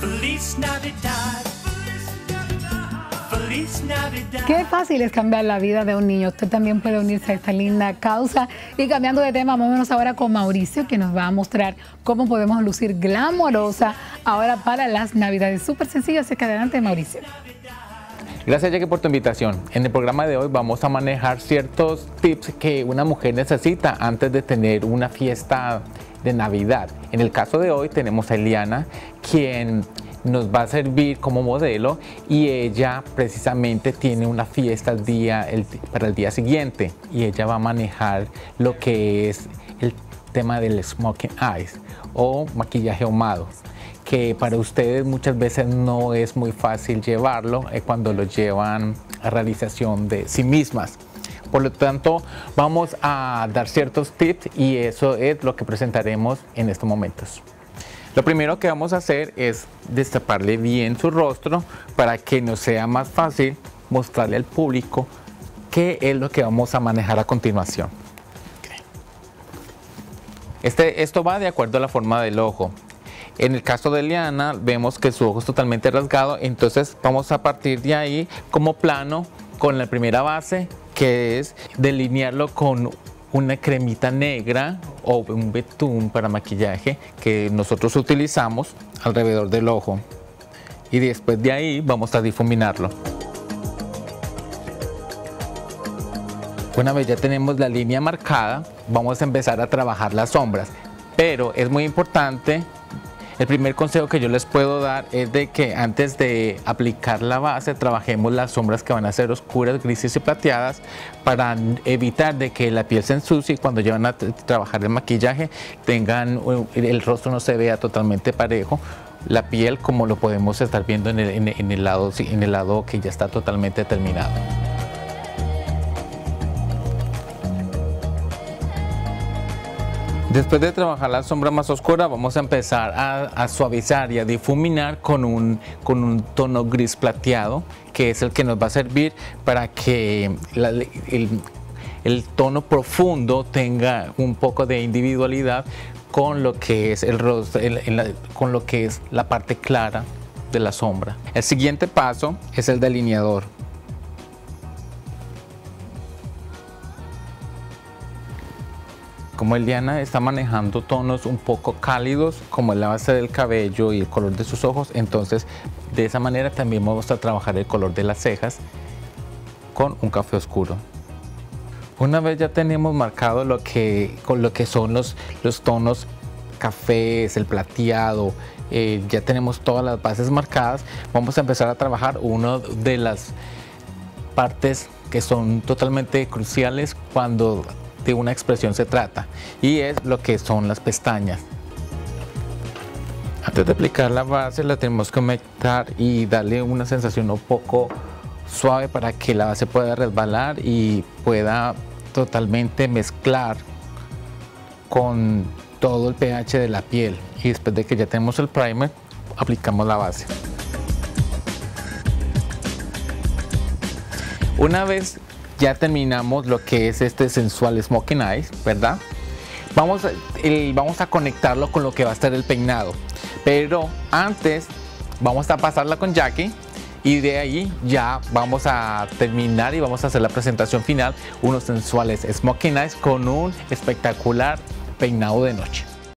Feliz Navidad. Feliz Navidad. Qué fácil es cambiar la vida de un niño. Usted también puede unirse a esta linda causa. Y cambiando de tema, vámonos ahora con Mauricio, que nos va a mostrar cómo podemos lucir glamorosa ahora para las Navidades. Súper sencillo, así que adelante, Mauricio. Gracias Jackie por tu invitación. En el programa de hoy vamos a manejar ciertos tips que una mujer necesita antes de tener una fiesta de Navidad. En el caso de hoy tenemos a Eliana, quien nos va a servir como modelo y ella precisamente tiene una fiesta el día, para el día siguiente y ella va a manejar lo que es el tema del smoking eyes o maquillaje ahumado que para ustedes muchas veces no es muy fácil llevarlo eh, cuando lo llevan a realización de sí mismas. Por lo tanto, vamos a dar ciertos tips y eso es lo que presentaremos en estos momentos. Lo primero que vamos a hacer es destaparle bien su rostro para que nos sea más fácil mostrarle al público qué es lo que vamos a manejar a continuación. Este, esto va de acuerdo a la forma del ojo. En el caso de Liana, vemos que su ojo es totalmente rasgado, entonces vamos a partir de ahí como plano con la primera base, que es delinearlo con una cremita negra o un betún para maquillaje que nosotros utilizamos alrededor del ojo. Y después de ahí vamos a difuminarlo. Una vez ya tenemos la línea marcada, vamos a empezar a trabajar las sombras. Pero es muy importante, el primer consejo que yo les puedo dar es de que antes de aplicar la base, trabajemos las sombras que van a ser oscuras, grises y plateadas para evitar de que la piel se ensucie y cuando llevan a trabajar el maquillaje tengan, el rostro no se vea totalmente parejo. La piel como lo podemos estar viendo en el, en- el lado, en el lado que ya está totalmente terminado. Después de trabajar la sombra más oscura, vamos a empezar a, suavizar y a difuminar con un, con un tono gris plateado, que es el que nos va a servir para que el, tono profundo tenga un poco de individualidad con lo que es el rostro, con lo que es la parte clara de la sombra. El siguiente paso es el delineador. Como Eliana está manejando tonos un poco cálidos, como la base del cabello y el color de sus ojos, entonces de esa manera también vamos a trabajar el color de las cejas con un café oscuro. Una vez ya tenemos marcado lo que, con lo que son los, los tonos cafés, el plateado, eh, ya tenemos todas las bases marcadas, vamos a empezar a trabajar una de las partes que son totalmente cruciales cuando de una expresión se trata y es lo que son las pestañas. Antes de aplicar la base la tenemos que aumentar y darle una sensación un poco suave para que la base pueda resbalar y pueda totalmente mezclar con todo el pH de la piel y después de que ya tenemos el primer aplicamos la base. Una vez ya terminamos lo que es este sensual smoking eyes, ¿verdad? Vamos vamos a conectarlo con lo que va a estar el peinado. Pero antes vamos a pasarla con Jackie y de ahí ya vamos a terminar y vamos a hacer la presentación final, unos sensuales smoking eyes con un espectacular peinado de noche.